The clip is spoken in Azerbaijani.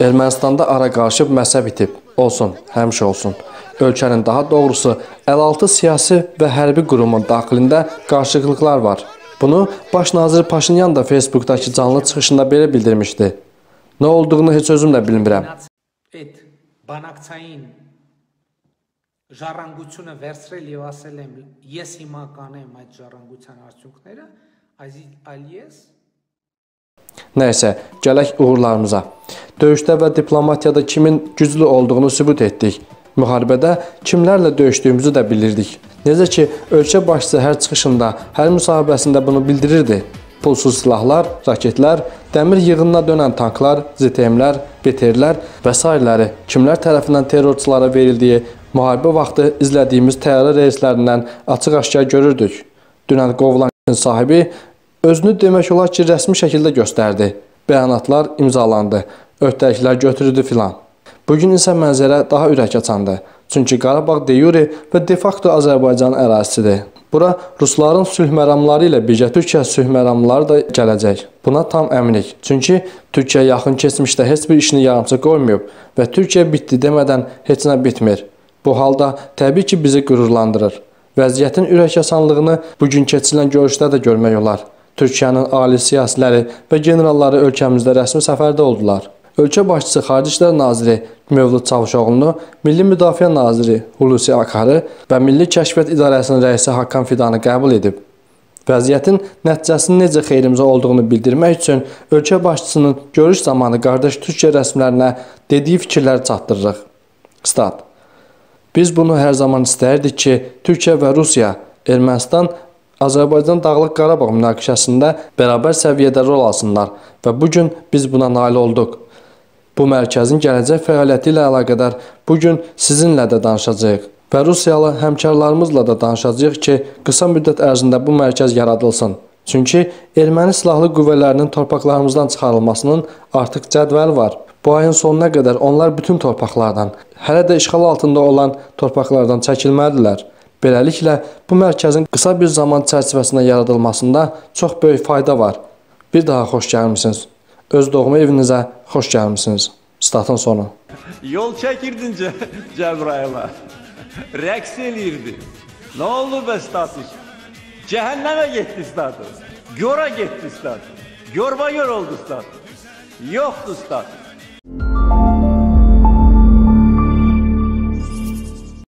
Ermənistanda ara qarışıb məsəl bitib. Olsun, həmişə olsun. Ölkənin daha doğrusu 56 siyasi və hərbi qurumun daxilində qarşılıqlar var. Bunu baş nazir Paşinyan da Facebookdakı canlı çıxışında belə bildirmişdi. Nə olduğunu heç özüm də bilmirəm. այդ բանակցային ժառանգությունը վերցրել եւ ասել եմ ես հիմա կանեմ այդ ժառանգության արդյունքները այս ալիես Nəysə, gələk uğurlarımıza. Döyüşdə və diplomatiyada kimin güclü olduğunu sübut etdik. Müharibədə kimlərlə döyüşdüyümüzü də bilirdik. Necə ki, ölkə başçısı hər çıxışında, hər müsahibəsində bunu bildirirdi. Pulsuz silahlar, raketlər, dəmir yığınına dönən tanklar, ZTM-lər, BTR-lər və s. kimlər tərəfindən terrorçulara verildiyi müharibə vaxtı izlədiyimiz təyyarə reyslərindən açıq-aşkar görürdük. Dünən qovulan sahibi özünü demək olar ki, rəsmi şəkildə göstərdi. Bəyanatlar imzalandı, öhdəliklər götürüldü filan. Bu gün isə mənzərə daha ürək açandır. Çünki Qarabağ de yure və de facto Azərbaycan ərazisidir. Bura rusların sülh məramları ilə birgə Türkiyə sülh məramları da gələcək. Buna tam əminik. Çünki Türkiyə yaxın keçmişdə heç bir işini yarımçıq qoymayıb və Türkiyə bitdi demədən heç nə bitmir. Bu halda təbii ki, bizi qürurlandırır. Vəziyyətin ürək asanlığını bu gün keçirilən görüşdə də görmək olar. Türkiyənin ali siyasiləri və generalları ölkəmizdə rəsmi səfərdə oldular. Ölkə başçısı Xarici İşlər Naziri Mövlud Çavuşoğlunu, Milli Müdafiə Naziri Hulusi Akarı və Milli Kəşfiyyat İdarəsinin rəisi Hakan Fidanı qəbul edib. Vəziyyətin nəticəsinin necə xeyrimizə olduğunu bildirmək üçün ölkə başçısının görüş zamanı qardaş Türkiyə rəsmilərinə dediyi fikirləri çatdırırıq. Stat. Biz bunu hər zaman istərdik ki, Türkiyə və Rusiya, Ermənistan Azərbaycan Dağlıq Qarabağ münaqişəsində bərabər səviyyədə rol alsınlar və bu gün biz buna nail olduq. Bu mərkəzin gələcək fəaliyyəti ilə əlaqədar bu gün sizinlə də danışacağıq və Rusiyalı həmkarlarımızla da danışacağıq ki, qısa müddət ərzində bu mərkəz yaradılsın. Çünki erməni silahlı qüvvələrinin torpaqlarımızdan çıxarılmasının artıq cədvəli var. Bu ayın sonuna qədər onlar bütün torpaqlardan, hələ də işğal altında olan torpaqlardan çəkilməlidirlər. Beləliklə, bu mərkəzin qısa bir zaman çərçivəsində yaradılmasında çox böyük fayda var. Bir daha xoş gəlmisiniz. Öz doğma evinizə xoş gəlmisiniz. Statın sonu. Yol çəkirdin Cəbrayıla. Rəqs eləyirdi. Nə oldu be status? Cəhənnəmə getdi status. Gora getdi status. Görba gör oldu status. Yoxdur status.